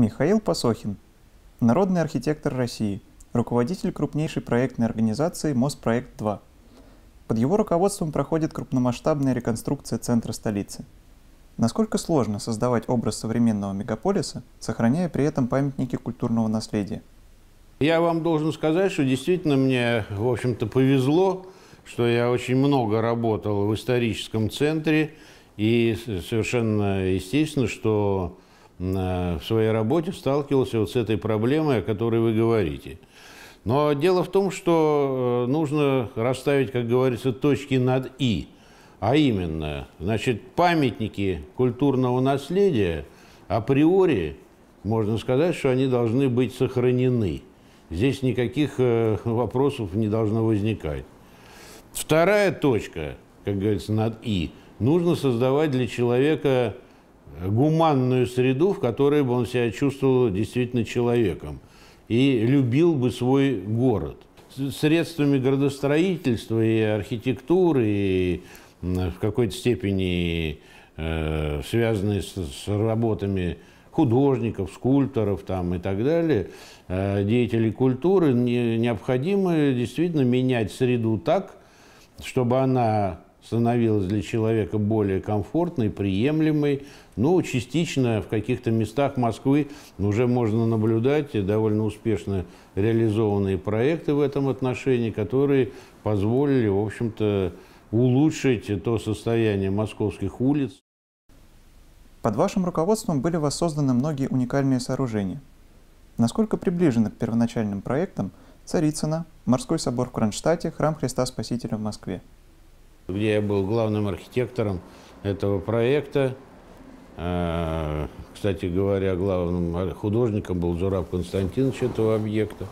Михаил Посохин, народный архитектор России, руководитель крупнейшей проектной организации «Моспроект-2». Под его руководством проходит крупномасштабная реконструкция центра столицы. Насколько сложно создавать образ современного мегаполиса, сохраняя при этом памятники культурного наследия? Я вам должен сказать, что действительно мне, в общем-то, повезло, что я очень много работал в историческом центре, и совершенно естественно, что в своей работе сталкивался вот с этой проблемой, о которой вы говорите. Но дело в том, что э, нужно расставить, как говорится, точки над «и». А именно, значит, памятники культурного наследия априори, можно сказать, что они должны быть сохранены. Здесь никаких э, вопросов не должно возникать. Вторая точка, как говорится, над «и». Нужно создавать для человека гуманную среду, в которой бы он себя чувствовал действительно человеком и любил бы свой город. Средствами градостроительства и архитектуры, и в какой-то степени э, связанные с, работами художников, скульпторов там, и так далее, э, деятелей культуры, не, необходимо действительно менять среду так, чтобы она становилась для человека более комфортной, приемлемой. Ну, частично в каких-то местах Москвы уже можно наблюдать довольно успешно реализованные проекты в этом отношении, которые позволили, в общем-то, улучшить то состояние московских улиц. Под вашим руководством были воссозданы многие уникальные сооружения. Насколько приближены к первоначальным проектам Царицына, Морской собор в Кронштадте, Храм Христа Спасителя в Москве? Где я был главным архитектором этого проекта. А, кстати говоря, главным художником был Зураб Константинович этого объекта.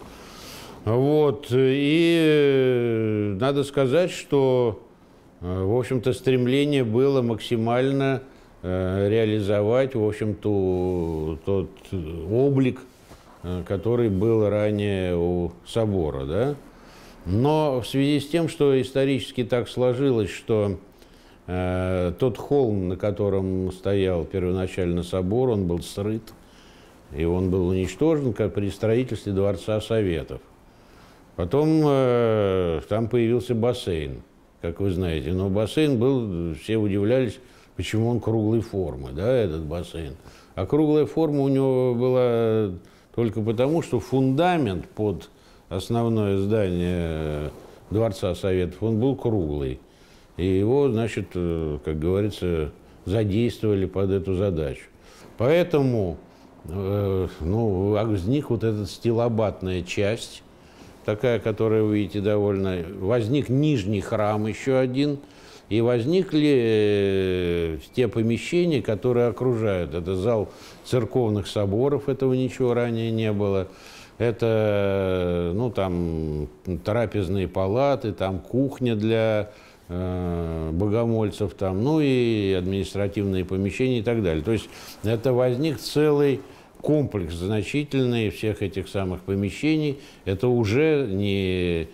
Вот. И э, надо сказать, что, э, в общем-то, стремление было максимально э, реализовать, в общем-то, тот облик, который был ранее у собора, да. Но в связи с тем, что исторически так сложилось, что э, тот холм, на котором стоял первоначально собор, он был срыт, и он был уничтожен как при строительстве Дворца Советов. Потом э, там появился бассейн, как вы знаете. Но бассейн был, все удивлялись, почему он круглой формы, да, этот бассейн. А круглая форма у него была только потому, что фундамент под основное здание Дворца Советов, он был круглый. И его, значит, э, как говорится, задействовали под эту задачу. Поэтому э, ну, возник вот эта стилобатная часть, такая, которая, вы видите, довольно... Возник нижний храм еще один, и возникли э, те помещения, которые окружают. Это зал церковных соборов, этого ничего ранее не было это, ну, там, трапезные палаты, там, кухня для э, богомольцев, там, ну, и административные помещения и так далее. То есть это возник целый комплекс значительный всех этих самых помещений. Это уже не,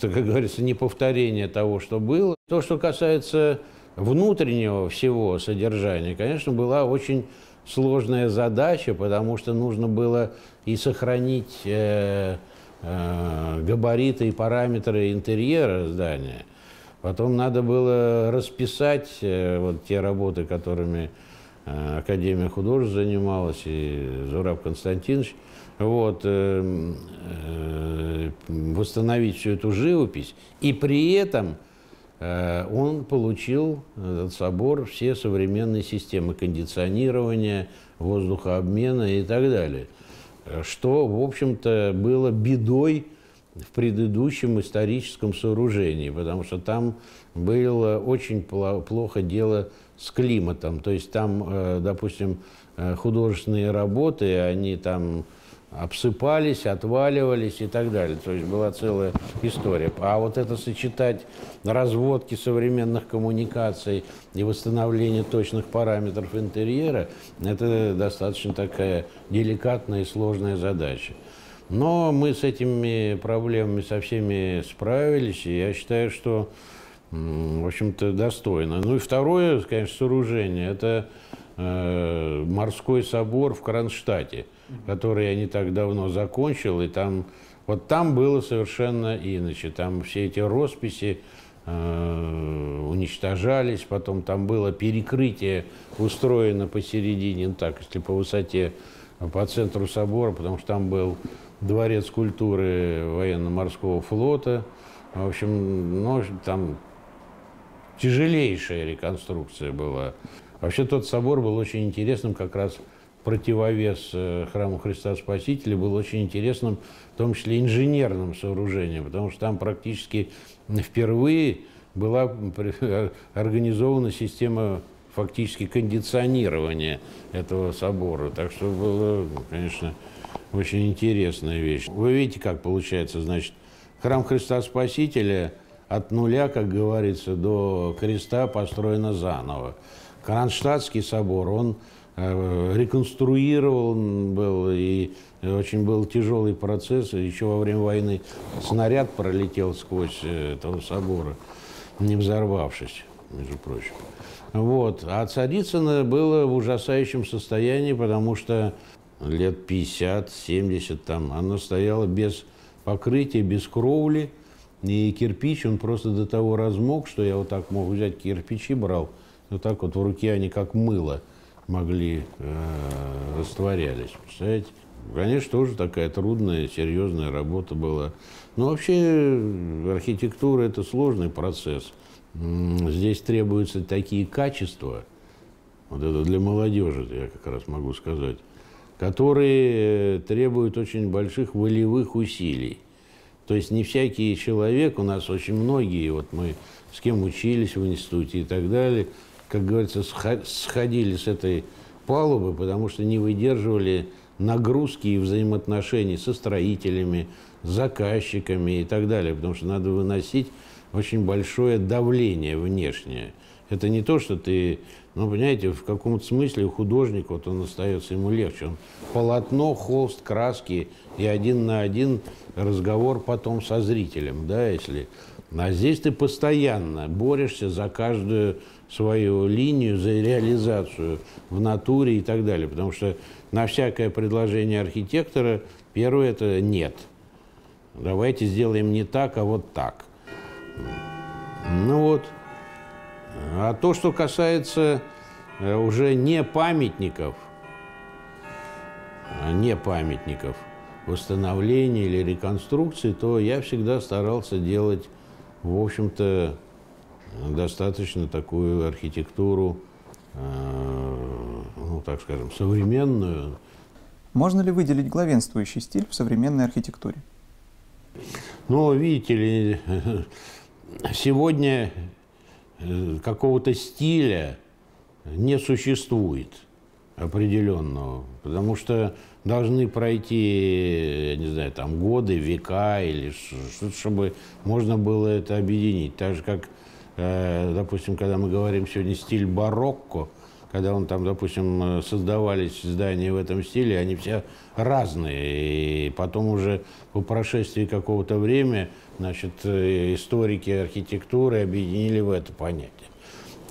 как говорится, не повторение того, что было. То, что касается внутреннего всего содержания, конечно, была очень сложная задача, потому что нужно было и сохранить э, э, габариты и параметры интерьера здания. Потом надо было расписать э, вот те работы, которыми э, Академия художеств занималась, и Зураб Константинович, вот, э, э, восстановить всю эту живопись. И при этом он получил, этот собор, все современные системы кондиционирования, воздухообмена и так далее. Что, в общем-то, было бедой в предыдущем историческом сооружении, потому что там было очень плохо дело с климатом. То есть там, э, допустим, э, художественные работы, они там обсыпались, отваливались и так далее. То есть была целая история. А вот это сочетать разводки современных коммуникаций и восстановление точных параметров интерьера, это достаточно такая деликатная и сложная задача. Но мы с этими проблемами со всеми справились, и я считаю, что, в общем-то, достойно. Ну и второе, конечно, сооружение – это морской собор в Кронштадте, который я не так давно закончил, и там вот там было совершенно иначе. Там все эти росписи э, уничтожались, потом там было перекрытие устроено посередине, ну так, если по высоте, по центру собора, потому что там был дворец культуры военно-морского флота. В общем, ну, там тяжелейшая реконструкция была. Вообще тот собор был очень интересным как раз противовес э, храму Христа Спасителя был очень интересным, в том числе инженерным сооружением, потому что там практически впервые была организована система фактически кондиционирования этого собора. Так что было, конечно, очень интересная вещь. Вы видите, как получается, значит, храм Христа Спасителя от нуля, как говорится, до креста построено заново. Кронштадтский собор, он Э, реконструирован был, и очень был тяжелый процесс. Еще во время войны снаряд пролетел сквозь э, этого собора, не взорвавшись, между прочим. Вот. А Царицыно было в ужасающем состоянии, потому что лет 50-70 там оно стояло без покрытия, без кровли, и кирпич, он просто до того размок, что я вот так мог взять кирпичи, брал, вот так вот в руке они как мыло – могли, э, растворялись. Представляете? Конечно, тоже такая трудная, серьезная работа была. Но вообще архитектура – это сложный процесс. Здесь требуются такие качества, вот это для молодежи, я как раз могу сказать, которые требуют очень больших волевых усилий. То есть не всякий человек, у нас очень многие, вот мы с кем учились в институте и так далее – как говорится, сходили с этой палубы, потому что не выдерживали нагрузки и взаимоотношений со строителями, заказчиками и так далее, потому что надо выносить очень большое давление внешнее. Это не то, что ты, ну, понимаете, в каком-то смысле художник, вот он остается ему легче. Он полотно, холст, краски и один на один разговор потом со зрителем, да, если... А здесь ты постоянно борешься за каждую свою линию, за реализацию в натуре и так далее. Потому что на всякое предложение архитектора первое это нет. Давайте сделаем не так, а вот так. Ну вот. А то, что касается э, уже не памятников, а не памятников восстановления или реконструкции, то я всегда старался делать, в общем-то, достаточно такую архитектуру, э, ну, так скажем, современную. Можно ли выделить главенствующий стиль в современной архитектуре? Ну, видите ли, сегодня э, какого-то стиля не существует определенного, потому что должны пройти, я не знаю, там годы, века или что-то, чтобы можно было это объединить. Так же, как Э, допустим, когда мы говорим сегодня стиль барокко, когда он там, допустим, создавались здания в этом стиле, они все разные. И потом уже по прошествии какого-то времени, значит, э, историки архитектуры объединили в это понятие.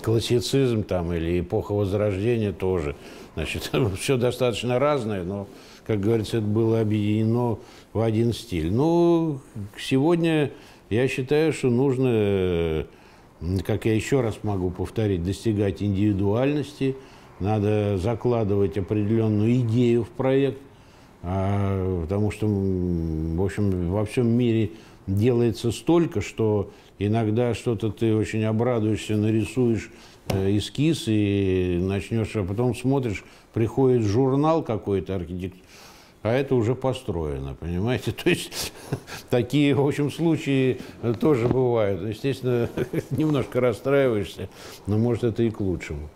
Классицизм там или эпоха Возрождения тоже. Значит, все достаточно разное, но, как говорится, это было объединено в один стиль. Ну, сегодня я считаю, что нужно как я еще раз могу повторить, достигать индивидуальности, надо закладывать определенную идею в проект, а, потому что, в общем, во всем мире делается столько, что иногда что-то ты очень обрадуешься, нарисуешь э, эскиз и начнешь, а потом смотришь, приходит журнал какой-то архитектур, а это уже построено, понимаете? То есть такие, в общем, случаи тоже бывают. Естественно, немножко расстраиваешься, но может это и к лучшему.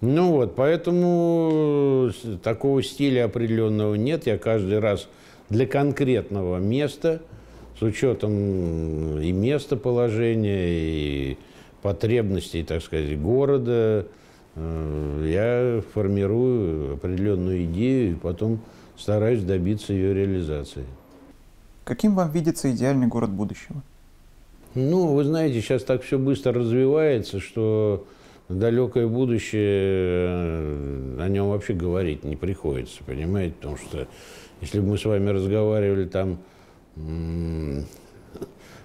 Ну вот, поэтому такого стиля определенного нет. Я каждый раз для конкретного места, с учетом и местоположения, и потребностей, так сказать, города, э, я формирую определенную идею и потом стараюсь добиться ее реализации. Каким вам видится идеальный город будущего? Ну, вы знаете, сейчас так все быстро развивается, что далекое будущее, э, о нем вообще говорить не приходится, понимаете? Потому что если бы мы с вами разговаривали там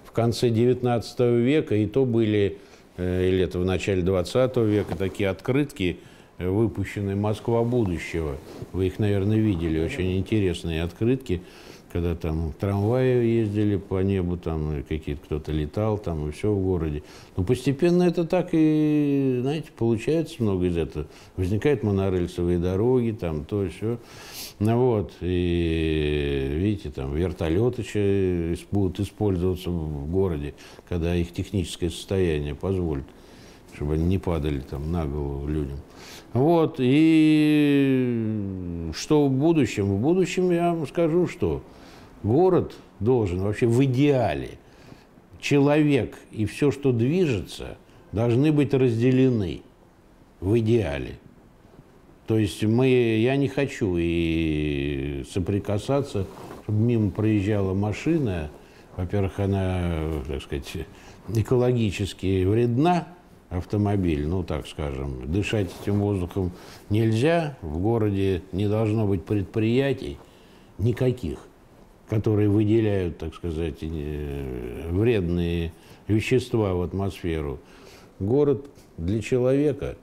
в конце 19 века, и то были, э, или это в начале 20 века, такие открытки, э, выпущенные «Москва будущего». Вы их, наверное, видели, очень интересные открытки – когда там трамваи ездили по небу, там какие-то кто-то летал, там и все в городе. Но постепенно это так и, знаете, получается много из этого. Возникают монорельсовые дороги, там то, все. Ну вот, и видите, там вертолеты будут использоваться в городе, когда их техническое состояние позволит, чтобы они не падали там на голову людям. Вот, и что в будущем? В будущем я вам скажу, что город должен вообще в идеале, человек и все, что движется, должны быть разделены в идеале. То есть мы, я не хочу и соприкасаться, чтобы мимо проезжала машина. Во-первых, она, так сказать, экологически вредна, автомобиль, ну так скажем. Дышать этим воздухом нельзя, в городе не должно быть предприятий никаких которые выделяют, так сказать, вредные вещества в атмосферу. Город для человека